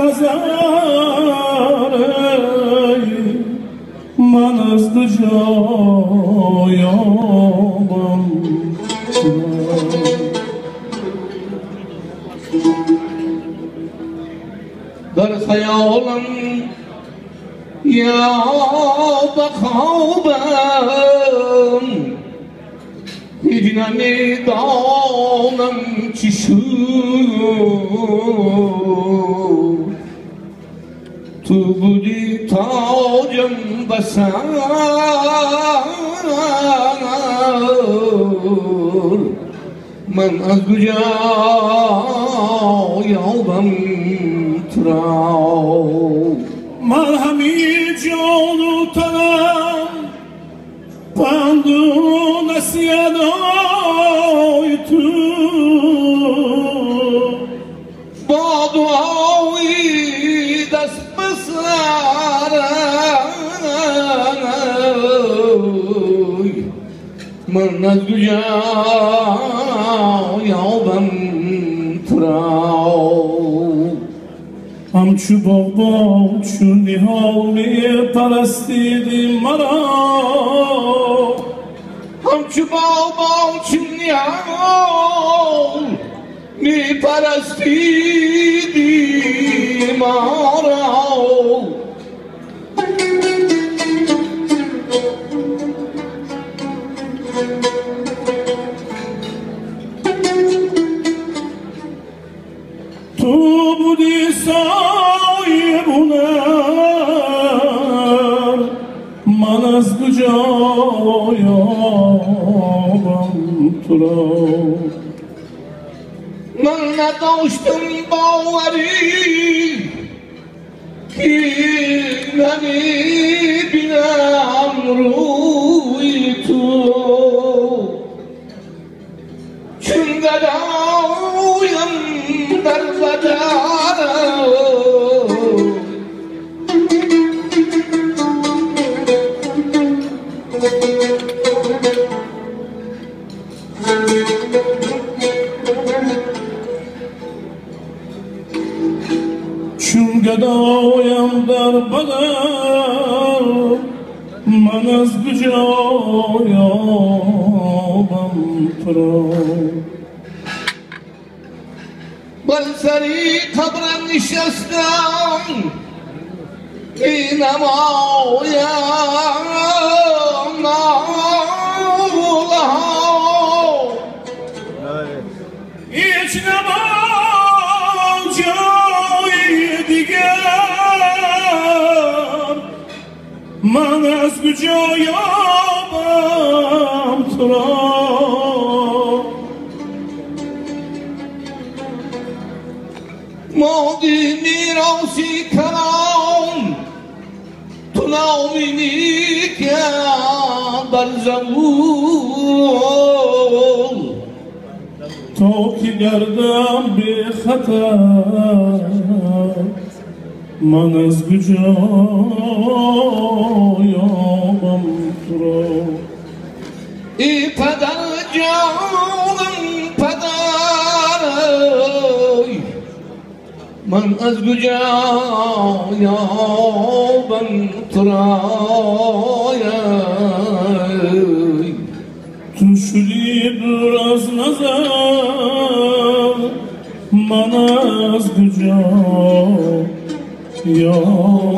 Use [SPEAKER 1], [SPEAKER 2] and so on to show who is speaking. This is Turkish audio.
[SPEAKER 1] nazar manastı joyobam Darsaya olan
[SPEAKER 2] ya bakhabam یا بخوابم هیچ نمیدانم چی شد تو بودی تاجم بسر من از کجا یابم تو را
[SPEAKER 1] من همی جانو تنم پندو
[SPEAKER 2] من از کجا یابم تو را
[SPEAKER 1] همچو باغبان چون نهالی پرستیدی مرا
[SPEAKER 2] همچو بابا چون نیام می پرستیدی ما
[SPEAKER 1] Manaslıca yaban turam Mına kavuştum bağları Kimleri
[SPEAKER 2] bile amru Çünkü Şurgada oyan darbalar Manaz gücü oyan pro Balsari
[SPEAKER 1] kabran nişastan İnama oyan من از کجا یابم تو را
[SPEAKER 2] مادی میراسی کنم تو نامینی که بر زبون
[SPEAKER 1] تو که گردم به خطر من از کجا یابم تو را
[SPEAKER 2] ای پدر جانم پدر من از کجا یابم تو را
[SPEAKER 1] تو bana az gücü yok.